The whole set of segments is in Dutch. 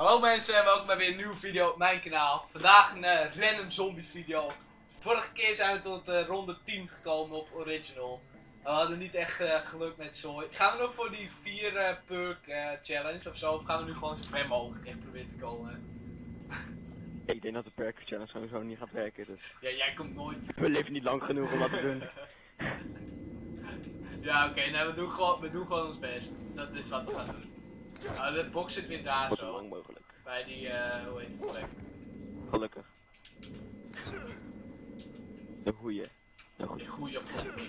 Hallo mensen en welkom bij weer een nieuwe video op mijn kanaal. Vandaag een eh, random zombie video. Vorige keer zijn we tot eh, ronde 10 gekomen op Original. We hadden niet echt eh, geluk met zooi. Gaan we nog voor die 4 eh, perk challenge of zo? Of gaan we nu gewoon zo ver mogelijk echt proberen te komen? Ik denk dat de perk challenge sowieso niet gaat werken, dus Ja, jij komt nooit. we leven niet lang genoeg om dat te doen. Ja, oké, nou, we, doen gewoon, we doen gewoon ons best. Dat is wat we gaan doen. Nou, de box zit weer daar Zo zo. lang mogelijk. Bij die, eh, hoe heet die plek? Gelukkig. De goeie. De Die goeie. goede plek.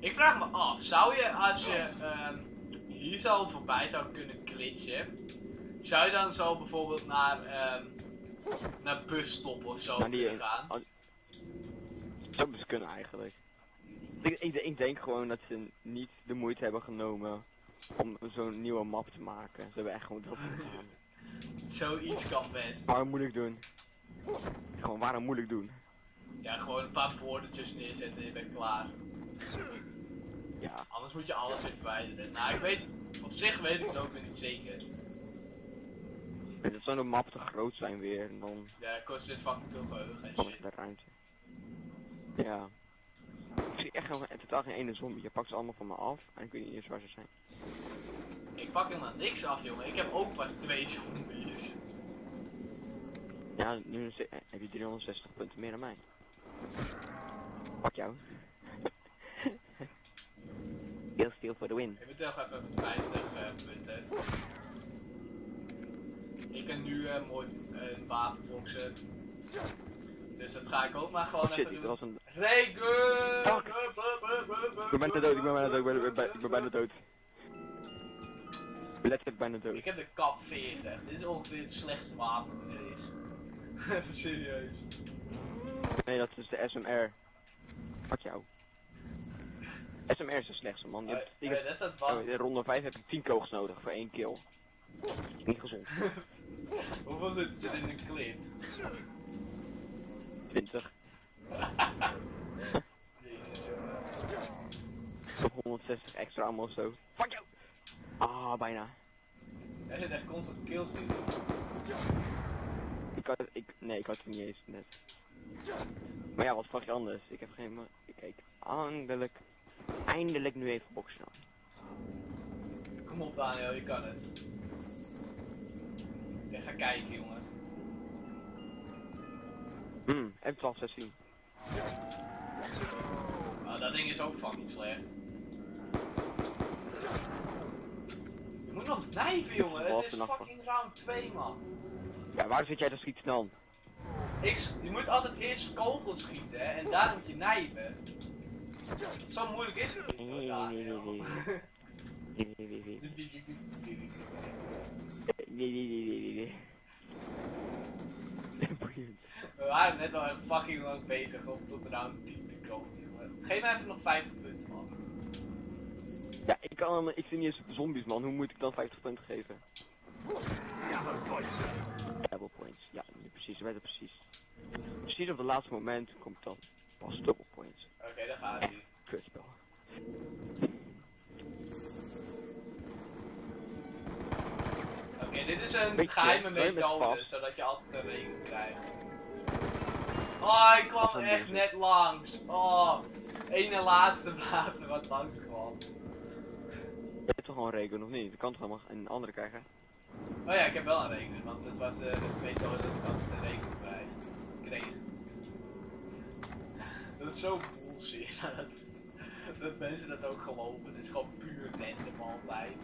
Ik vraag me af, zou je als je ehm, hier zo voorbij zou kunnen glitchen, zou je dan zo bijvoorbeeld naar, ehm naar busstop of zo die- kunnen gaan? oh, Zou best kunnen eigenlijk. Ik, ik, ik denk gewoon dat ze niet de moeite hebben genomen om zo'n nieuwe map te maken. Ze hebben echt gewoon erop gegaan. Zoiets kan best. Waarom moeilijk doen? Gewoon waarom moeilijk doen? Ja, gewoon een paar bordetjes neerzetten en je bent klaar. Ja, Anders moet je alles weer verwijderen. Nou, ik weet, op zich weet ik het ook weer niet zeker. het zou de map te groot zijn weer en dan Ja, kost dit fucking veel geheugen en shit. de ruimte. Ja. Echt gewoon totaal geen ene zombie. Je pakt ze allemaal van me af en ik weet niet eens waar ze zijn. Ik pak helemaal niks af, jongen. Ik heb ook pas twee zombies. Ja, nu eh, heb je 360 punten meer dan mij. Pak jou. Heel stil voor de win. Ik nog even 50 eh, punten. Ik kan nu eh, mooi een wapenboxen. Dus dat ga ik ook maar gewoon Oh shit, even dit doen. was een... Regen! Fuck. Ik ben bijna dood, ik ben bijna dood, ik ben, ik ben, ik ben bijna dood. Letterlijk bijna dood. Ik heb de kap 40. Dit is ongeveer het slechtste wapen dat er is. even serieus. Nee, dat is de SMR. Pak jou. SMR is de slechtste man. Je Eh, hebt, eh, dat is dat oh, in ronde 5 heb ik 10 kogels nodig voor één kill. Niet gezond. Hoeveel zit er in een clip? 20. Jezus, jongen. Nog 160 extra ammo of zo. Fuck jou! Ah, bijna. Er zit echt constant kills in. Ik had, ik, nee, ik had het niet eens net. Maar ja, wat vraag je anders? Ik heb geen, ma- kijk, eindelijk, eindelijk nu even boksen. Kom op Daniel, je kan het. Ik ga kijken, jongen. Hmm, M12 16. Nou, dat ding is ook fucking slecht. Je moet nog knijven, jongen. Het is fucking round 2, man. Ja, waar zit jij dat schiet snel? Ik, je moet altijd eerst kogels schieten, hè, en daarna moet je knijven. Zo moeilijk is het niet, hoor, Daniel. Nee, nee, nee, nee. We waren net al echt fucking lang bezig om tot round 10 te komen, jongen. Geef me even nog 50 punten, man. Ja, ik kan hem, ik zie niet eens zombies man, hoe moet ik dan 50 punten geven? Double points, ja, nu precies, we precies. Precies op het laatste moment komt dan pas double points. Oké, daar gaat hij. Kutspel. Oké, dit is een geheime methode, zodat je altijd een regen krijgt. Oh, ik kwam echt een net langs. Oh, ene laatste wapen wat langs kwam. Je hebt toch gewoon regen of niet? Je kan toch helemaal een andere krijgen? Oh ja, ik heb wel een rekening, want het was de, de methode dat ik altijd een rekening krijg. kreeg. Dat is zo bullshit. dat, dat mensen dat ook geloven. Het is gewoon puur random altijd.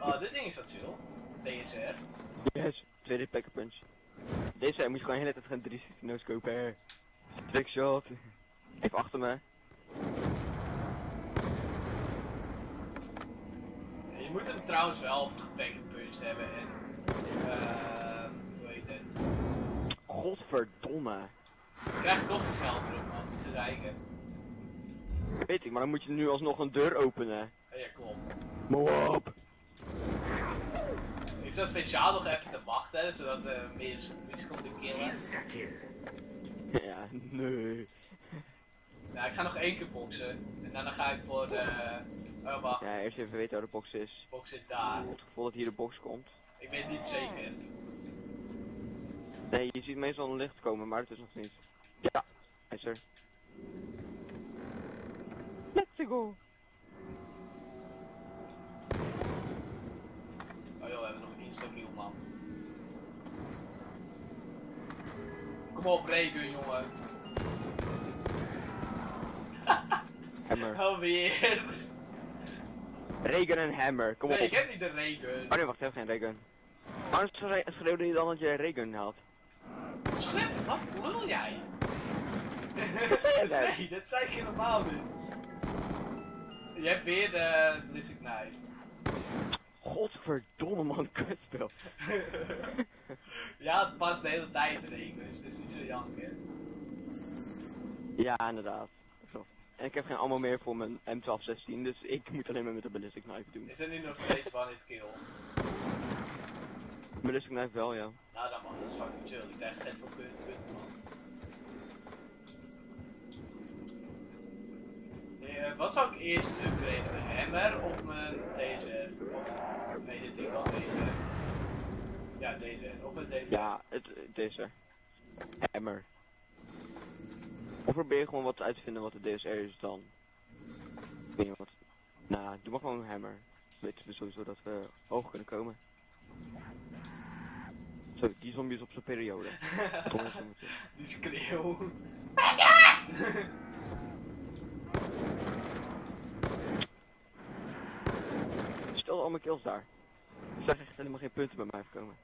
Oh, dit ding is wat chill. DSR. Yes, tweede packer punch. Deze moet je gewoon de hele tijd gaan 360 no-scope hè. Trickshot. Even achter me. Je moet hem trouwens wel punch hebben en... eh hoe heet het? Godverdomme. Je krijgt toch je geld terug man, niet zo rijken. Weet ik, maar dan moet je nu alsnog een deur openen. Ja, klopt. Op. Ik zat speciaal nog even te wachten, zodat we meer zombies konden killen. Ja, nee. Nou, ik ga nog één keer boksen. En daarna ga ik voor de... Oh, wacht. Ja, eerst even weten waar de box is. De box zit daar. Het gevoel dat hier de box komt. Ik weet niet zeker. Nee, je ziet meestal een licht komen, maar het is nog niet. Ja, hij is er. Let's go! Oh joh, we hebben nog insta-kill, man. Kom op, Regen, jongen. Hammer. Alweer. Regen en hammer, kom op. Nee, ik heb niet een Regen. Oh nee, wacht, ik heb geen regen. Waarom schre- schreeuwde je dan dat je regen had? Schlet, wat lul jij? nee, dat zei ik helemaal niet. Je hebt weer de Ballistic Knife. Godverdomme man, kutspel. ja, het past de hele tijd regen, dus het is niet zo janken. Ja, inderdaad. Zo. En ik heb geen ammo meer voor mijn M1216, dus ik moet alleen maar met de ballistic knife doen. Is er nu nog steeds one hit kill? Ballistic knife wel, ja. Nou dan man, dat is fucking chill. Die krijgt net voor punten man. Eh, wat zou ik eerst upgraden? Mijn hammer of mijn taser? Of, nee dit ding wel deze. Ja, deze. Of met deze. Ja, het, deze. Hammer. Of probeer gewoon wat uit te vinden wat de DSR is dan. Ik weet niet wat. Nou, doe maar gewoon een hammer. Dan weten we sowieso dat we hoog kunnen komen. Zo, die zombie is op zijn periode. Er. Die schreeuw. Stel al mijn kills daar. Zag echt helemaal geen punten bij mij afkomen.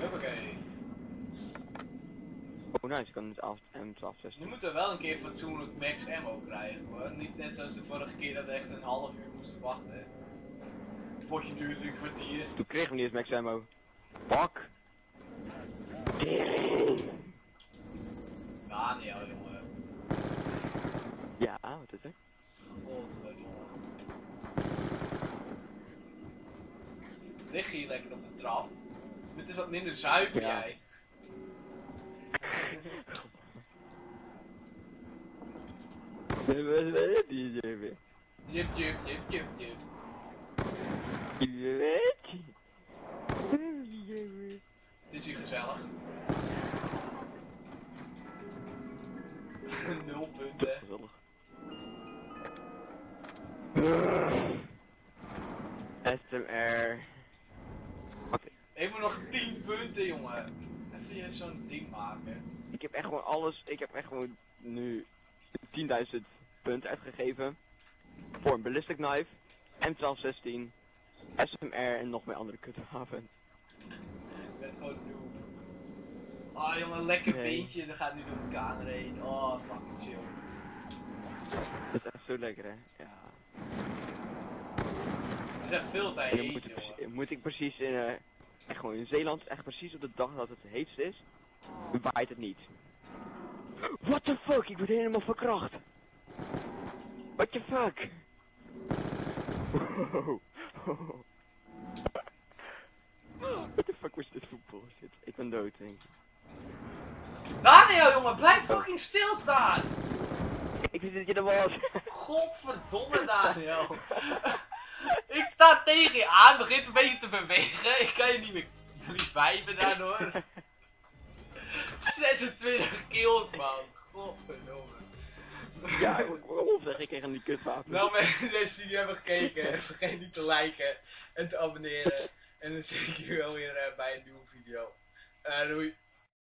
Hoppakee. Oh nice, ik kan het af M1216. Nu moeten we wel een keer fatsoenlijk max ammo krijgen hoor. Niet net zoals de vorige keer dat we echt een half uur moesten wachten. Het potje duurde een kwartier. Toen kregen we niet eens max ammo. Fuck. Tering. Daniel jongen. Is? Godverdomme. Lig hier lekker op de trap. Moet dus wat minder zuipen Ja. jij. Is? Jip jip jip jip jip. Het is hier gezellig. Nul punten. Gezellig. SMR. Oké, Ik moet nog 10 punten jongen. Even je zo'n ding maken. ik heb echt gewoon alles, ik heb echt gewoon nu 10.000 punten uitgegeven. Voor een ballistic knife, M1216, SMR en nog meer andere kutwapens. Ik ben gewoon noob. Oh jongen, lekker Nee. beentje. Dat gaat nu door de kamer heen. Oh, fucking chill. Dat is echt zo lekker hè. Ja. Is echt veel dan heet moet ik, moet ik precies in, eh, echt gewoon in Zeeland, echt precies op de dag dat het heetst is, waait het niet. What the fuck, ik word helemaal verkracht. What the fuck? Wow. What the fuck was dit bullshit? Ik ben dood, denk ik. Daniel jongen, blijf fucking stilstaan! Ik wist dat je er was. Godverdomme Daniel. ik sta tegen je aan, begint een beetje te bewegen. Ik kan je niet meer reviven daardoor. 26 kills man. Godverdomme. ja, ik waarom zeg ik tegen die kutwapen? Nou mensen die deze video hebben gekeken, vergeet niet te liken en te abonneren. En dan zie ik jullie wel weer eh, bij een nieuwe video. Eh doei.